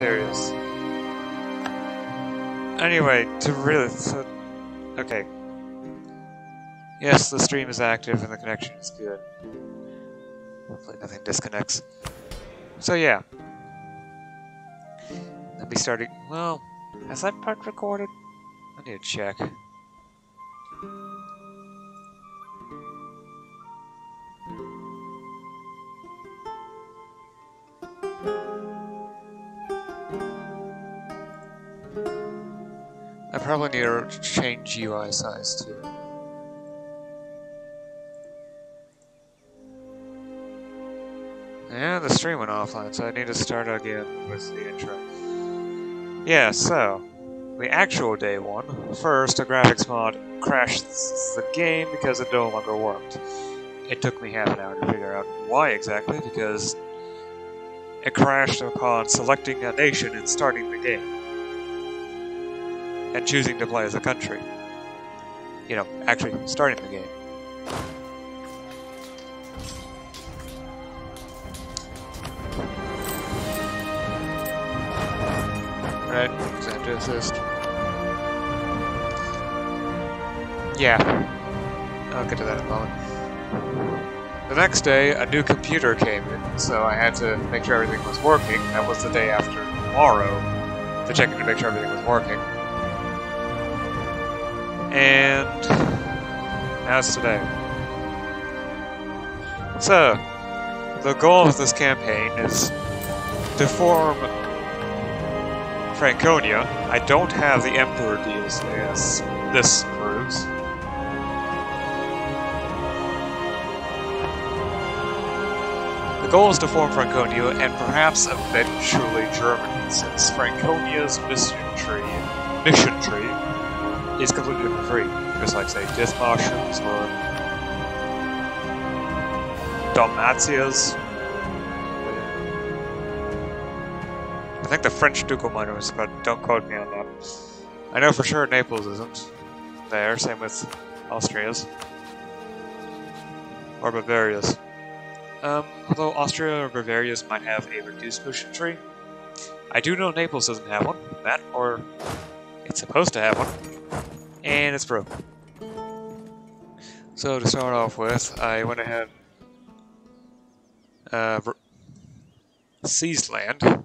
There he. Anyway, to really... Okay. Yes, the stream is active and the connection is good. Hopefully nothing disconnects. So yeah. Let me start... Well, has that part recorded? I need to check. Probably need to change UI size too. Yeah, the stream went offline, so I need to start again with the intro. Yeah, so, the actual day one. First, a graphics mod crashed the game because it no longer worked. It took me half an hour to figure out why exactly, because it crashed upon selecting a nation and starting the game. And choosing to play as a country. You know, actually starting the game. Right, exam to assist. Yeah. I'll get to that in a moment. The next day, a new computer came in, so I had to make sure everything was working. That was the day after tomorrow, to check in to make sure everything was working. And as today. So, the goal of this campaign is to form Franconia. I don't have the Emperor DLC, as this proves. The goal is to form Franconia and perhaps eventually Germany, since Franconia's mission tree, mission tree is completely for free, just like say Dithmarschens or Dalmatias. I think the French ducal minor was, but don't quote me on that. I know for sure Naples isn't there, same with Austria's. Or Bavaria's. Um, although Austria or Bavaria's might have a reduced mission tree. I do know Naples doesn't have one. That, or it's supposed to have one. And it's broken. So to start off with, I went ahead uh, seized land,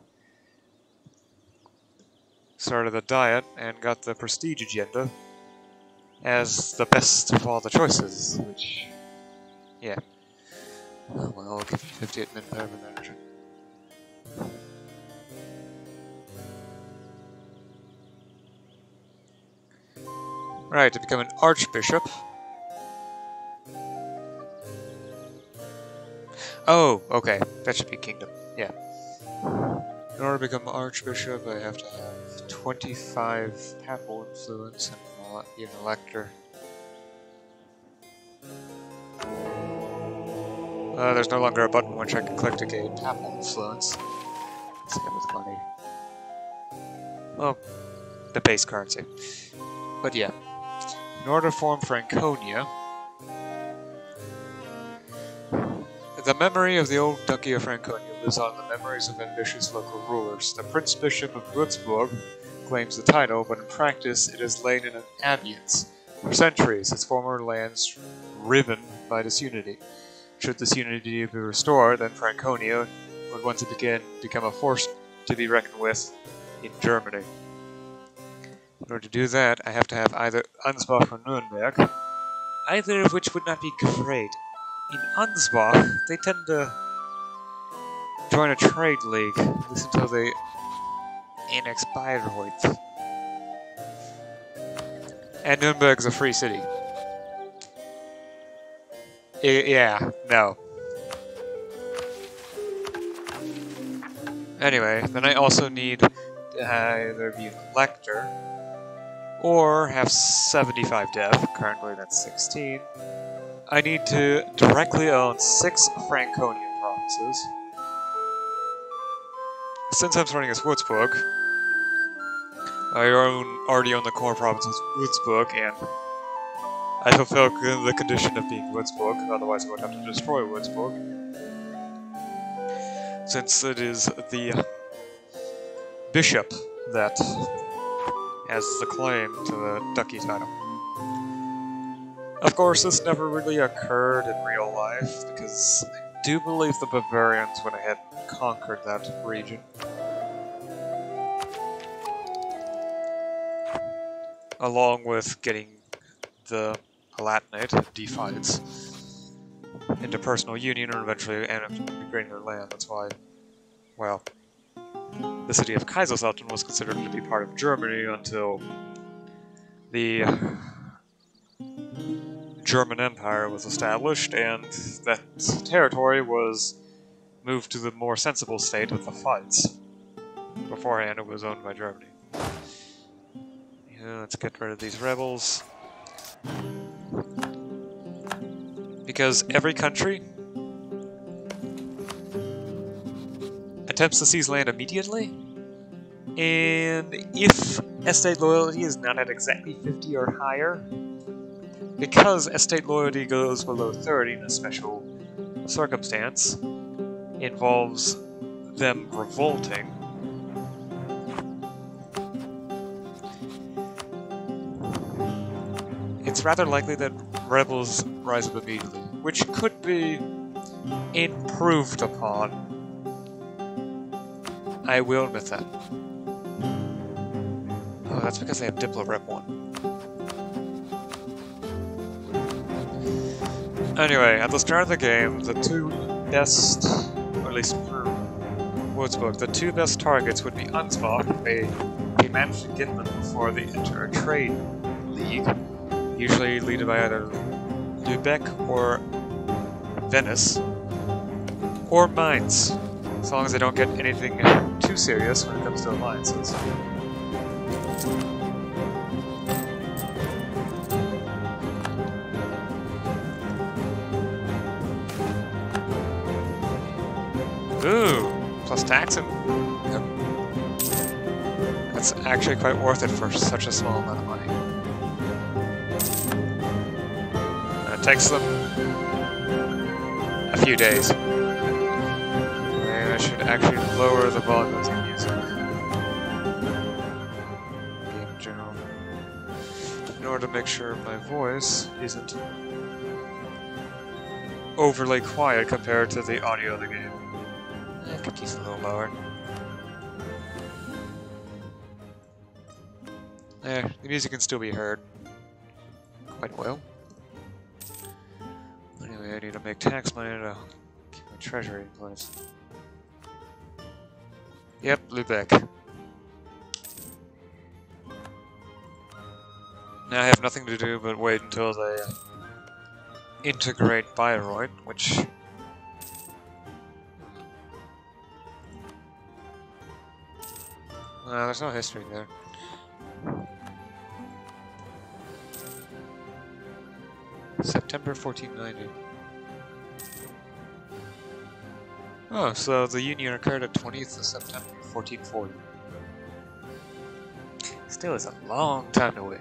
started the diet, and got the prestige agenda as the best of all the choices, which, yeah. Well, I'll give you 58 min per energy. Right, to become an archbishop. Oh, okay. That should be kingdom. Yeah. In order to become archbishop, I have to have 25 papal influence and be an elector. Uh, there's no longer a button which I can click to gain papal influence. Same with money. Well, the base currency. But yeah. In order to form Franconia, the memory of the old Duchy of Franconia lives on the memories of ambitious local rulers. The Prince Bishop of Würzburg claims the title, but in practice it has lain in an abeyance for centuries, its former lands riven by disunity. Should this unity be restored, then Franconia would once again become a force to be reckoned with in Germany. In order to do that, I have to have either Ansbach or Nuremberg, either of which would not be great. In Ansbach, they tend to join a trade league, at least until they annex Bayreuth. And Nuremberg's a free city. I yeah, no. Anyway, then I also need to either be an elector or have 75 dev. Currently that's 16. I need to directly own 6 Franconian provinces. Since I'm starting as Würzburg, I own, already own the core province of Würzburg, and I fulfill the condition of being Würzburg, otherwise I would have to destroy Würzburg. Since it is the bishop that has the claim to the duchy title. Of course, this never really occurred in real life, because I do believe the Bavarians went ahead and conquered that region. Along with getting the Palatinate, Defiance, into personal union and eventually integrating their land. That's why, well, the city of Kaiserslautern was considered to be part of Germany until the German Empire was established, and that territory was moved to the more sensible state of the Pfalz. Beforehand, it was owned by Germany. Yeah, let's get rid of these rebels. Because every country attempts to seize land immediately, and if estate loyalty is not at exactly 50 or higher, because estate loyalty goes below 30 in a special circumstance, involves them revolting. It's rather likely that rebels rise up immediately, which could be improved upon. I will admit that. Oh, that's because they have Diplo Rep 1. Anyway, at the start of the game, the two best, or at least for Würzburg, the two best targets would be Ansbach. They, they managed to get them before they enter a trade league, usually led by either Lübeck or Venice, or Mainz, as long as they don't get anything too serious when it comes to alliances. Ooh, plus taxing. Yep. That's actually quite worth it for such a small amount of money. it takes them a few days. And I should actually lower the volume of the music. Game general. In order to make sure my voice isn't overly quiet compared to the audio of the game. I could use a little lower. There, the music can still be heard quite well. Anyway, I need to make tax money to keep my treasury in place. Yep, Lubeck. Now I have nothing to do but wait until they uh, integrate Bayreuth, which No, there's no history there. September 1490. Oh, so the Union occurred at 20th of September 1440. Still is a long time to wait.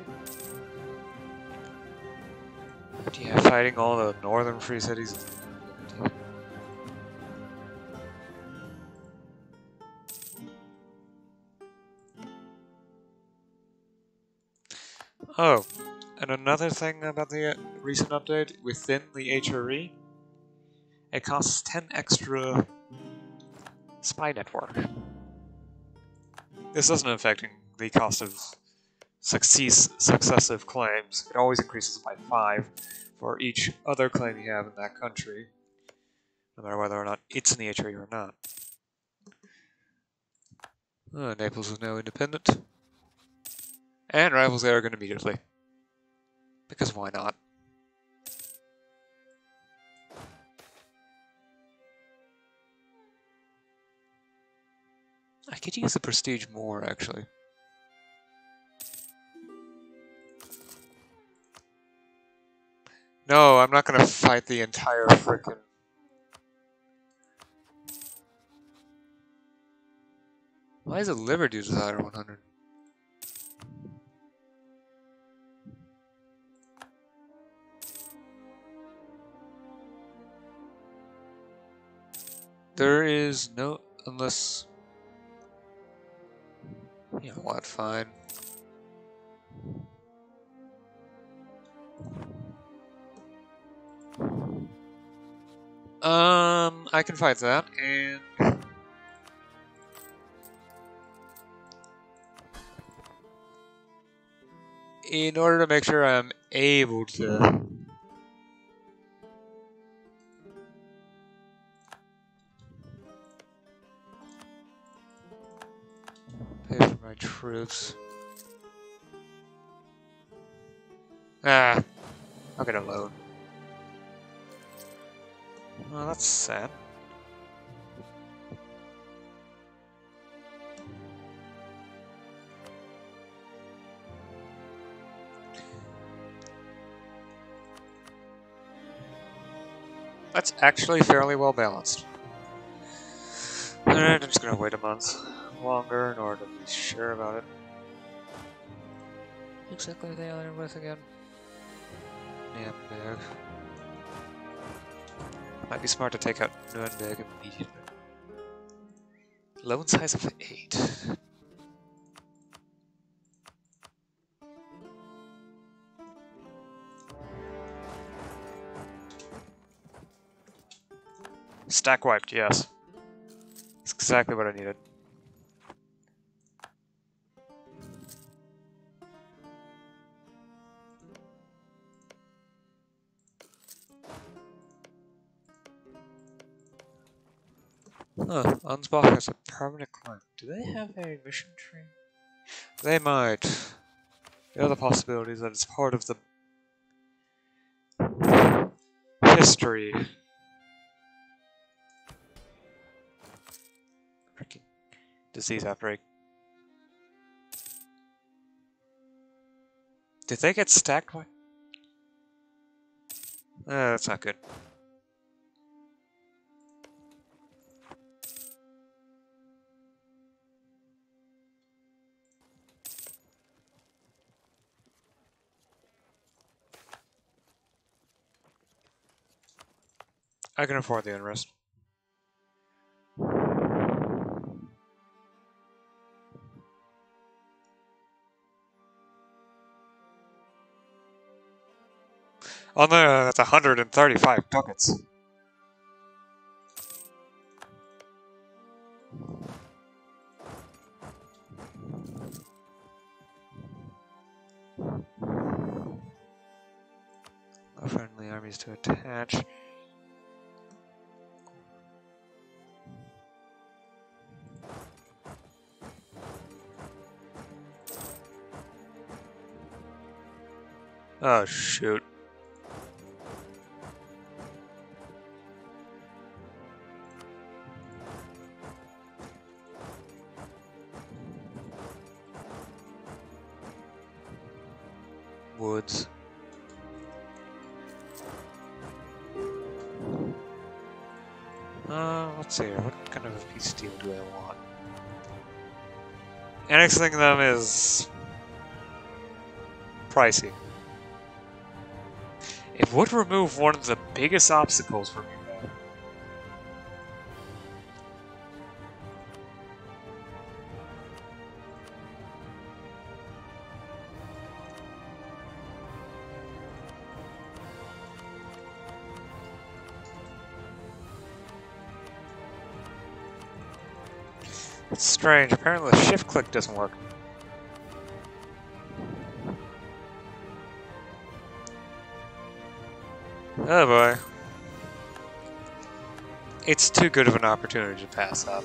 Yeah, fighting all the northern free cities Oh, and another thing about the uh, recent update within the HRE, it costs 10 extra spy network. This isn't affecting the cost of success, successive claims. It always increases by 5 for each other claim you have in that country, no matter whether or not it's in the HRE or not. Oh, Naples is now independent. And rivals Aragon immediately. Because why not? I could use the prestige more, actually. No, I'm not gonna fight the entire frickin' Why is it Liberty Desire 100? There is no, unless... You know what, fine. Um, I can fight that, and... In order to make sure I'm able to... for. Ah, I'll get a loan. Well, that's sad. That's actually fairly well balanced. Alright, I'm just gonna wait a month longer in order to be sure about it. Exactly they are with again. Nuremberg. Might be smart to take out Nuremberg immediately. Loan size of 8. Stack wiped, yes. That's exactly what I needed. Huh, Ansbach has a permanent claim. Do they have a mission tree? They might. The other possibility is that it's part of the history. Freaking disease outbreak. Did they get stacked? Uh, that's not good. I can afford the unrest. Oh no, that's 135 ducats. Friendly armies to attach. Oh, shoot. Woods. Uh, let's see. What kind of a piece of steel do I want? Annexing them is pricey. It would remove one of the biggest obstacles for me, though. It's strange. Apparently the shift click doesn't work. Oh boy. It's too good of an opportunity to pass up.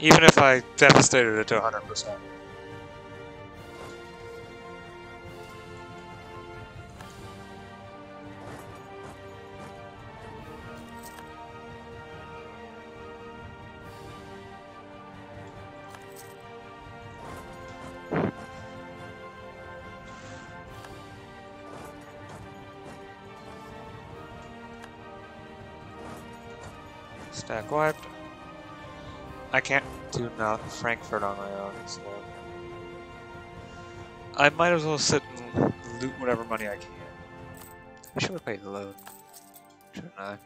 Even if I devastated it to 100%. Stack. I can't do now Frankfurt on my own, so I might as well sit and loot whatever money I can. I should have the loan, shouldn't I?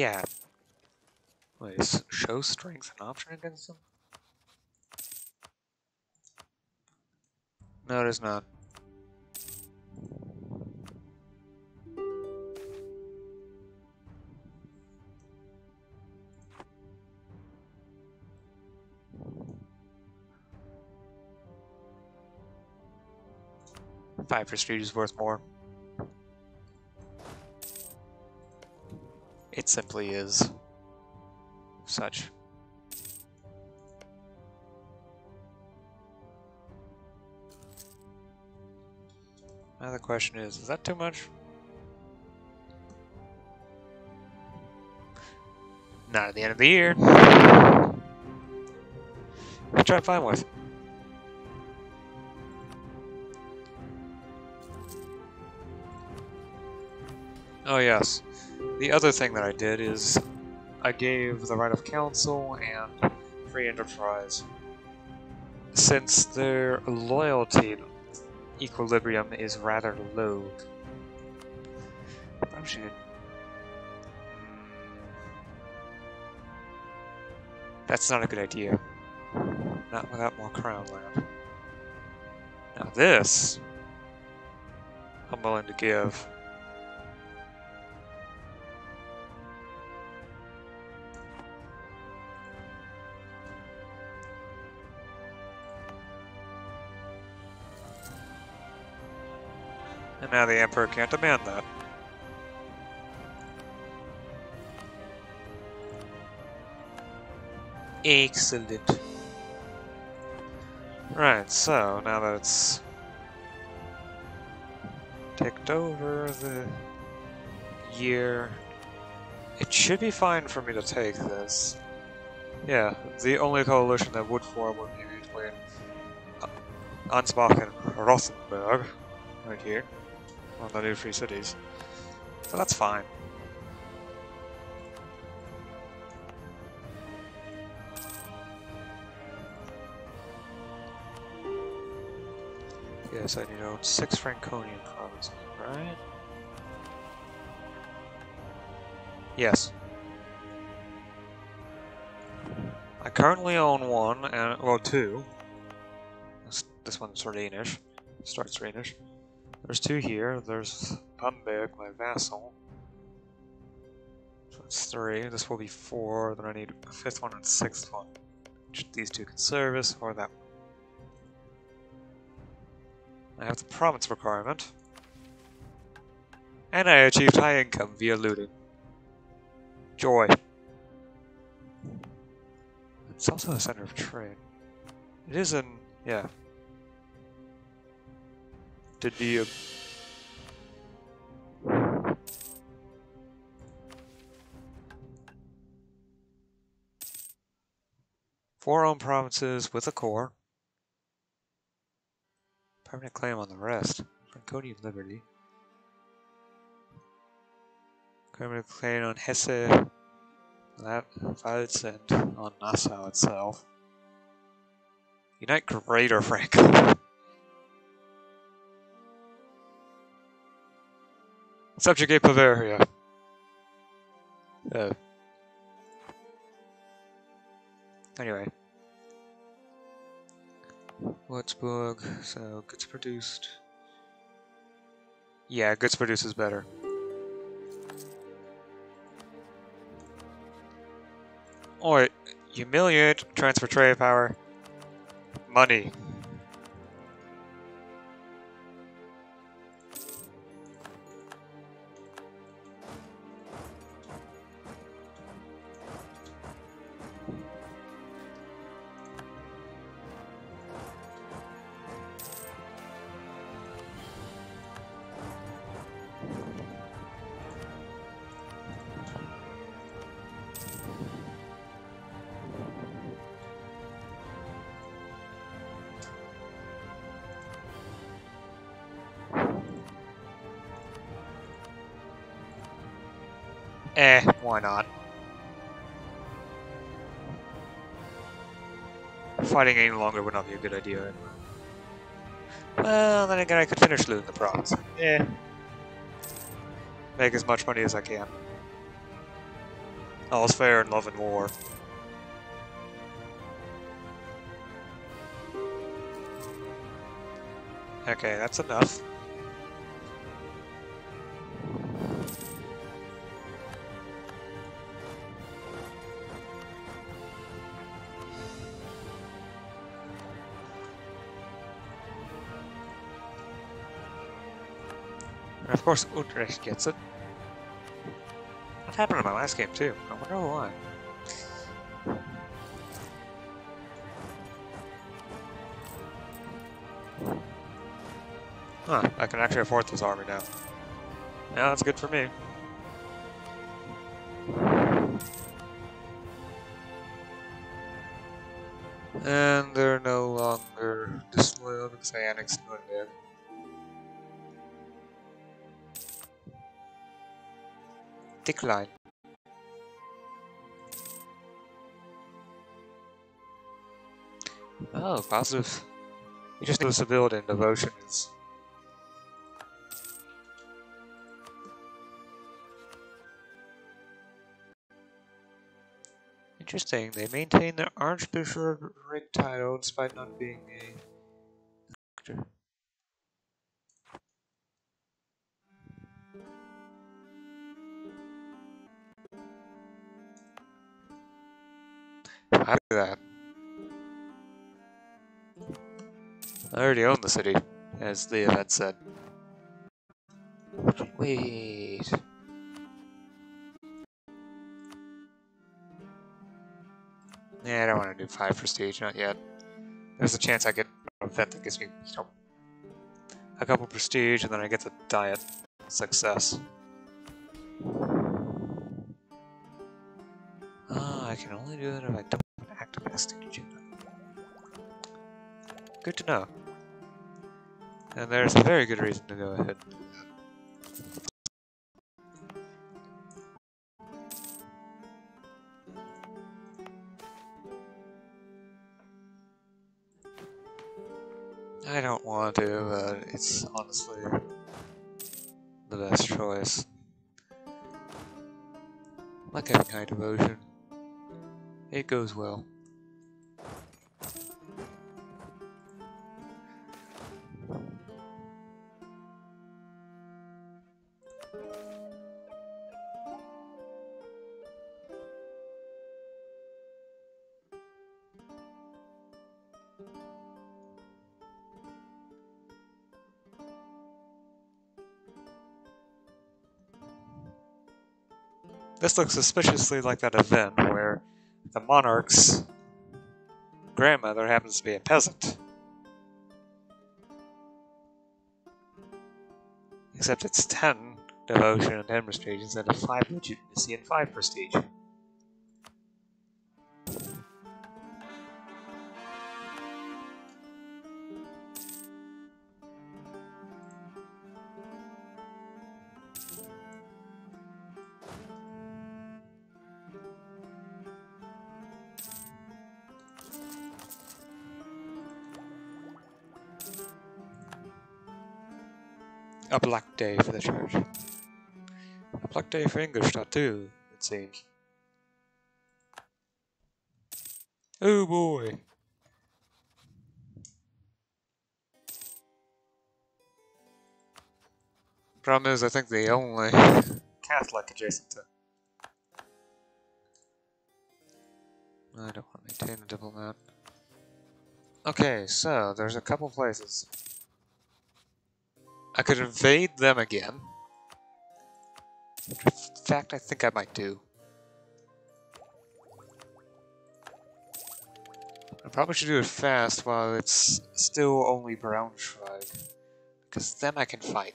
Yeah. Wait, show strength an option against them? No, it is not. Five for street is worth more. It simply is such. Now the question is, is that too much? Not at the end of the year. Which I'm fine with. Oh yes. The other thing that I did is I gave the right of counsel and free enterprise. Since their loyalty equilibrium is rather low. I should. That's not a good idea. Not without more crown land. Now this, I'm willing to give. And now the Emperor can't demand that. Excellent. Right, so now that it's ticked over the year, it should be fine for me to take this. Yeah, the only coalition that would form would be between uh, Ansbach and Rothenburg, right here the new free cities. So that's fine. Yes, I need to own six Franconian provinces, right? Yes. I currently own one, and well, two. This, this one's Rhenish. Starts Rhenish. There's two here. There's Bamberg, my vassal. So that's three. This will be four. Then I need a fifth one and sixth one. These two can service, or that one. I have the province requirement. And I achieved high income via looting. Joy. It's also a center of trade. It is in, yeah, to be Four own provinces with a core. Permanent claim on the rest. Franconian Liberty. Permanent claim on Hesse, Pfalz, and on Nassau itself. Unite Greater Franco. Subjugate Bavaria. Uh, anyway. Würzburg, so goods produced. Yeah, goods produced is better. Or humiliate, transfer trade power, money. Fighting any longer would not be a good idea. Well, then again, I could finish looting the province. Yeah. Make as much money as I can. All's fair in love and war. Okay, that's enough. Course, Utrecht gets it. What happened in my last game too? I wonder why. Huh, I can actually afford this army now. Yeah, that's good for me. And they're no longer disloyal because I annexed. Decline. Oh, positive. You just need civility and devotion is Interesting. They maintain their archbishopric title despite not being a How do that? I already own the city, as the event said. Wait. Yeah, I don't want to do 5 for prestige, not yet. There's a chance I get an event that gives me, you know, a couple prestige, and then I get the diet success. Ah, I can only do that if I don't prestige. Good to know. And there's a very good reason to go ahead I don't want to, but it's honestly the best choice. Like any kind of devotion. It goes well. This looks suspiciously like that event where the monarch's grandmother happens to be a peasant. Except it's 10 devotion and 10 prestige instead of 5 legitimacy and 5 prestige. Day for the church. A black day for Ingolstadt too, it seems. Oh boy. Problem is, I think the only Catholic adjacent to. I don't want to maintain a diplomat. Okay, so there's a couple places I could invade them again. In fact, I think I might do. I probably should do it fast while it's still only Braunschweig. Because then I can fight.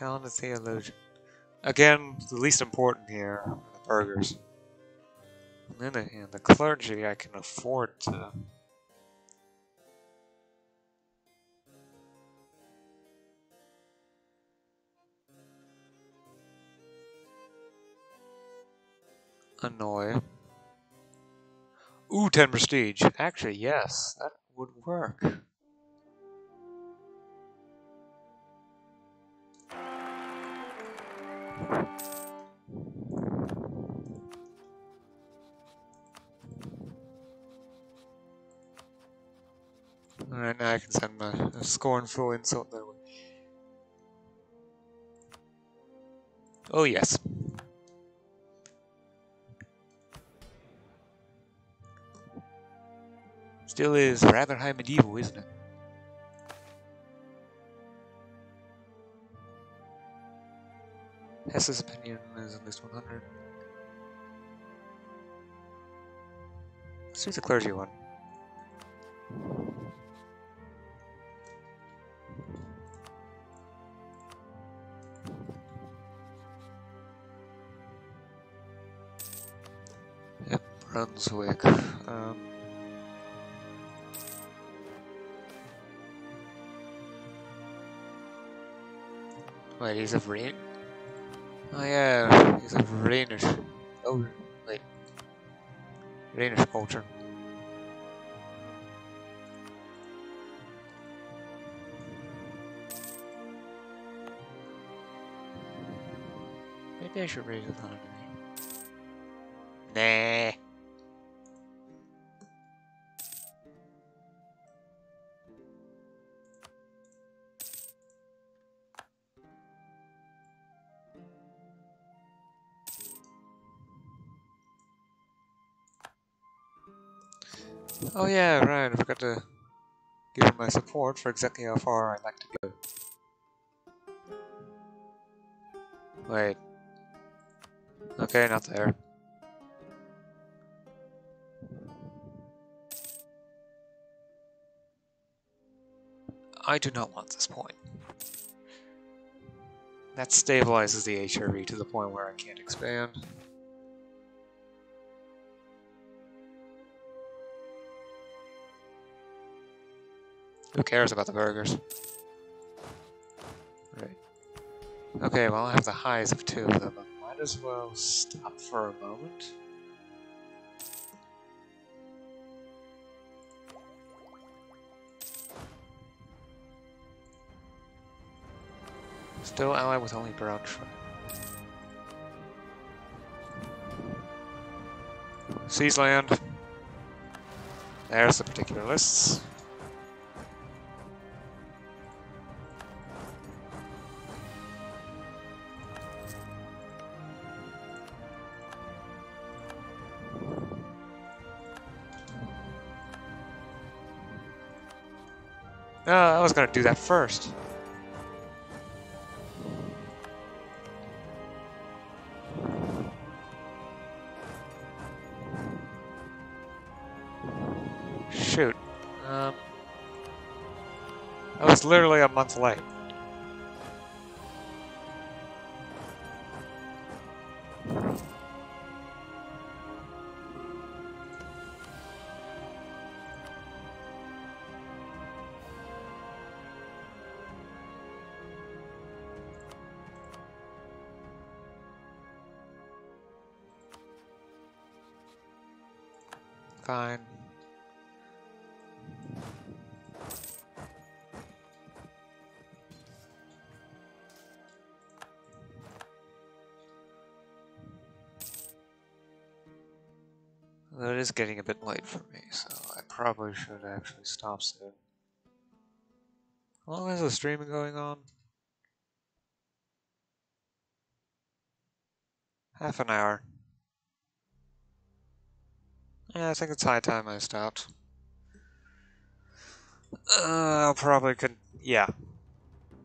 Talent is theologian. Again, the least important here the burgers. And other hand, the clergy, I can afford to. Annoy. Ooh, 10 prestige. Actually, yes, that would work. Alright, now I can send my scornful insult their way. Oh yes. Still is rather high medieval, isn't it? Hesse's opinion is at least 100. Let's do the clergy one. Yep, Brunswick. Um, wait, he's? Oh yeah, he's a Rhenish. Oh, wait. Rhenish culture. Maybe I should raise economy. Nah. Oh yeah, right, I forgot to give her my support for exactly how far I'd like to go. Wait. Okay, not there. I do not want this point. That stabilizes the HRE to the point where I can't expand. Who cares about the burgers? Right. Okay, well I have the highs of two of them. I might as well stop for a moment. Still allied with only Braunschweig. Seize land. There's the particularists. I was gonna do that first. Shoot. Um, I was literally a month late. Fine. Well, it is getting a bit late for me, so I probably should actually stop soon. How long is the streaming going on? Half an hour. Yeah, I think it's high time I stopped. Uh, I'll probably could. Yeah.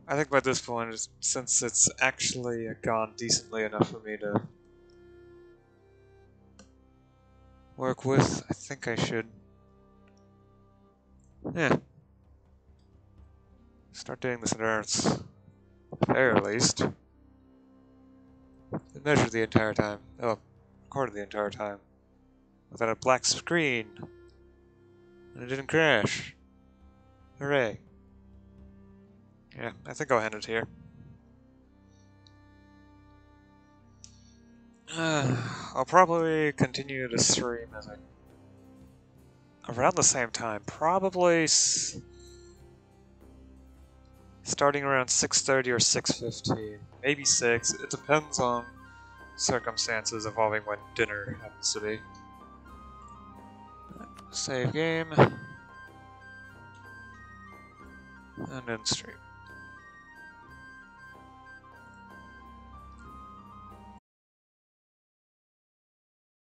I think by this point, since it's actually gone decently enough for me to work with, I think I should. Yeah. Start doing this in earnest. There, at least. Measure the entire time. Oh, recorded the entire time without a black screen. And it didn't crash. Hooray. Yeah, I think I'll end it here. Uh, I'll probably continue to stream as I around the same time, probably starting around 6:30 or 6:15, maybe 6. It depends on circumstances involving when dinner happens to be. Save game and then stream.